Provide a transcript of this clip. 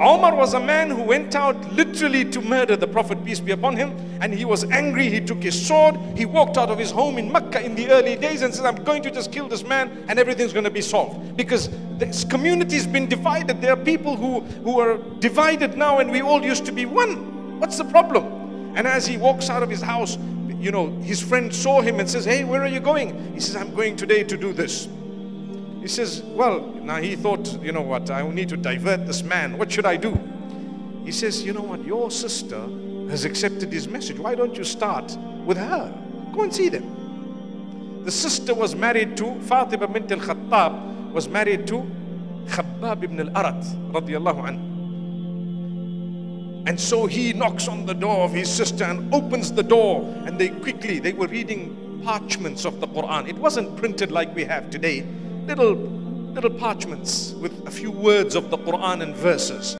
Omar was a man who went out literally to murder the Prophet, peace be upon him, and he was angry. He took his sword, he walked out of his home in Mecca in the early days and said, I'm going to just kill this man and everything's going to be solved. Because this community's been divided. There are people who, who are divided now, and we all used to be one. What's the problem? And as he walks out of his house, you know, his friend saw him and says, Hey, where are you going? He says, I'm going today to do this. He says, Well, now he thought, you know what, I need to divert this man. What should I do? He says, You know what, your sister has accepted his message. Why don't you start with her? Go and see them. The sister was married to Fatima bint al Khattab, was married to Khabbab ibn al Arat, radiallahu anhu. And so he knocks on the door of his sister and opens the door. And they quickly, they were reading parchments of the Quran. It wasn't printed like we have today little little parchments with a few words of the Quran and verses.